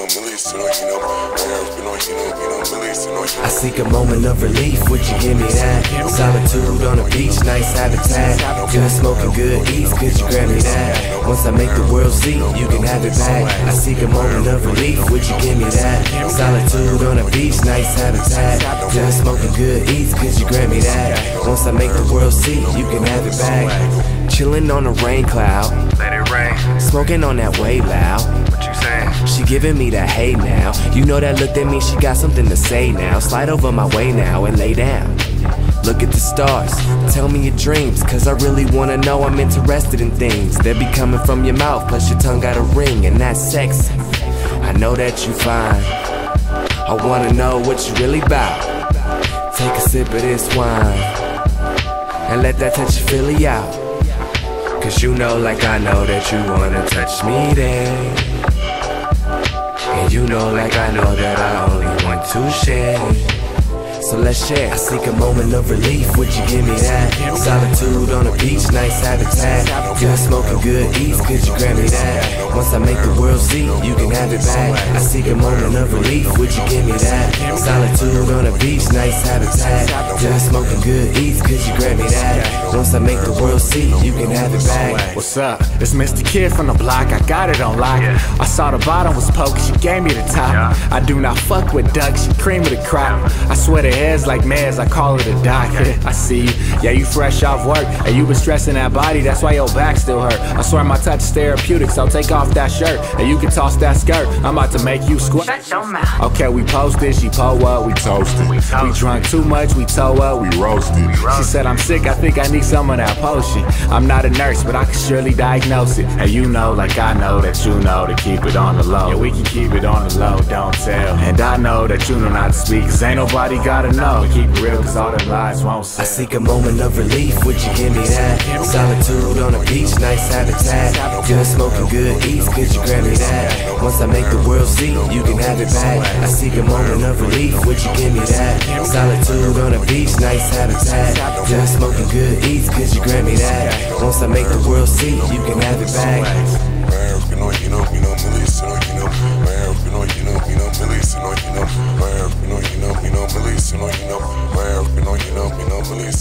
I seek a moment of relief, would you give me that? Solitude on the beach, nice habitat. Good smoking, good eats, could you grab me that? Once I make the world see, you can have it back. I seek a moment of relief, would you give me that? Solitude on the beach, nice habitat. Good smoking, good eats, could you grab me that? Once I make the world see, you can have it back. Chillin' on a rain cloud, Let it rain. smoking on that way loud. She giving me that hey now. You know that look at me, she got something to say now. Slide over my way now and lay down. Look at the stars, tell me your dreams, cause I really wanna know I'm interested in things. They be coming from your mouth, plus your tongue got a ring, and that's sexy. I know that you fine. I wanna know what you really bout. Take a sip of this wine, and let that touch your Philly out. Cause you know, like I know that you wanna touch me there. You know, like I know that I only want to share. So let's share. I seek a moment of relief. Would you give me that? Solitude on a beach, nice habitat. Good smoking, good eats. Could you grab me that? Once I make the world see, you can have it back. I seek a moment of relief. Would you give me that? Solitude on a beach, nice habitat. Good smoking, good eats. Could you grab me that? Once I make the world see, you can have it back. What's up? It's Mr. Kid from the block. I got it on lock. I saw the bottom was poking. She gave me the top. I do not fuck with ducks. She cream of the crop. I swear the heads like mares. I call it a doc. I see you. Yeah, you fresh off work. And you been stressing that body. That's why your back still hurt. I swear my touch is therapeutic. So take off that shirt. And you can toss that skirt. I'm about to make you squirt. Shut your mouth. Okay, we posted, she po up, we toasted. We, drunk too much, we toe up, we roasted. She said I'm sick, I think I need some of that potion. I'm not a nurse, but I can surely diagnose it. And you know, like I know that you know to keep it on the low. Yeah, we can keep it on the low, don't tell. And I know that you know not to speak, cause ain't nobody gotta know. Keep it real, cause all the lies won't I seek a moment of relief, would you give me that? Solitude on a beach, nice habitat. Good smoking, good eats, could you grab me that? Once I make the world see, you can have it back. I seek a moment of relief, would you give me that? Solitude on a beach, nice habitat. Good smoking, good eats, could you grab me that? Once I make the world see, you can have it back.